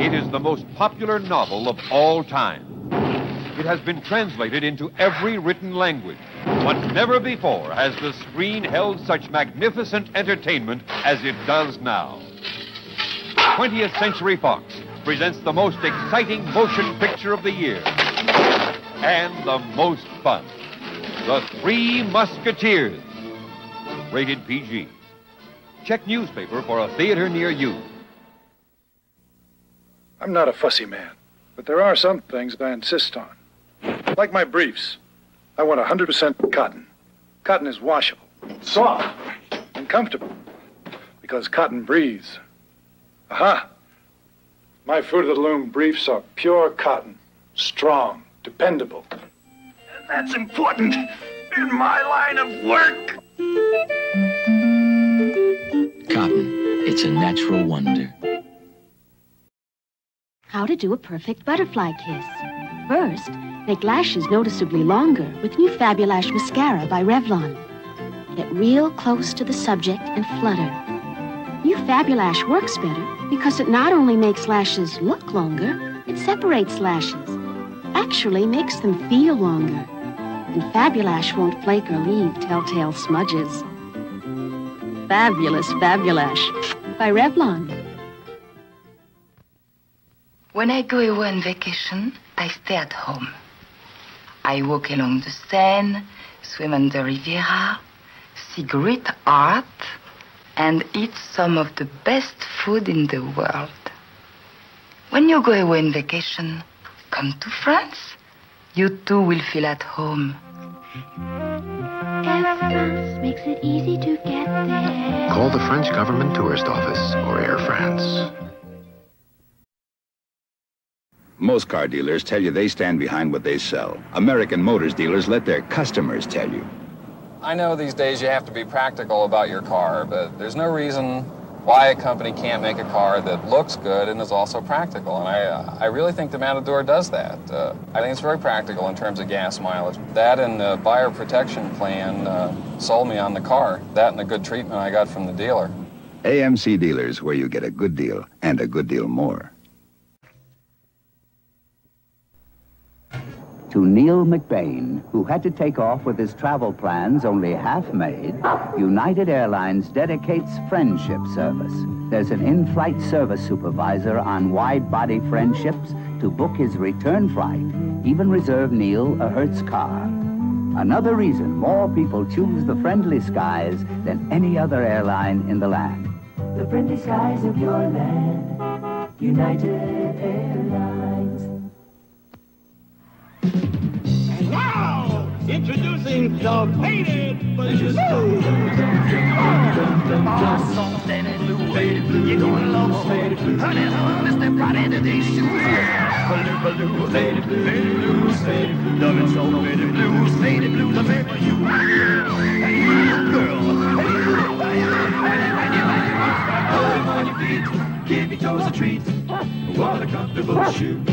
It is the most popular novel of all time. It has been translated into every written language, but never before has the screen held such magnificent entertainment as it does now. 20th Century Fox presents the most exciting motion picture of the year and the most fun The Three Musketeers. Rated PG. Check newspaper for a theater near you. I'm not a fussy man, but there are some things that I insist on. Like my briefs. I want 100% cotton. Cotton is washable, soft, and comfortable. Because cotton breathes. Aha! My Fruit of the Loom briefs are pure cotton. Strong, dependable. And that's important in my line of work. Cotton. It's a natural wonder. How to do a perfect butterfly kiss. First, make lashes noticeably longer with new Fabulash Mascara by Revlon. Get real close to the subject and flutter. New Fabulash works better because it not only makes lashes look longer, it separates lashes. Actually makes them feel longer. And Fabulash won't flake or leave telltale smudges. Fabulous Fabulash by Revlon. When I go away on vacation, I stay at home. I walk along the Seine, swim on the Riviera, see great art, and eat some of the best food in the world. When you go away on vacation, come to France. You too will feel at home. Air France makes it easy to get there. Call the French government tourist office or Air France. Most car dealers tell you they stand behind what they sell. American Motors dealers let their customers tell you. I know these days you have to be practical about your car, but there's no reason why a company can't make a car that looks good and is also practical. And I, uh, I really think the Matador does that. Uh, I think it's very practical in terms of gas mileage. That and the buyer protection plan uh, sold me on the car. That and the good treatment I got from the dealer. AMC dealers, where you get a good deal and a good deal more. To Neil McBain, who had to take off with his travel plans only half made, United Airlines dedicates friendship service. There's an in-flight service supervisor on wide-body friendships to book his return flight, even reserve Neil a Hertz car. Another reason more people choose the friendly skies than any other airline in the land. The friendly skies of your land, United Airlines. Introducing the Faded Blue. Awesome, faded blue, faded blue. You're gonna love faded blue. Honey, honey, step right into these shoes. Baloo, baloo, faded blue, faded blues, faded blue. Loving so faded blues, faded blues are made for you. Hey, girl. Put 'em on your feet, give your toes a treat. What a comfortable shoe.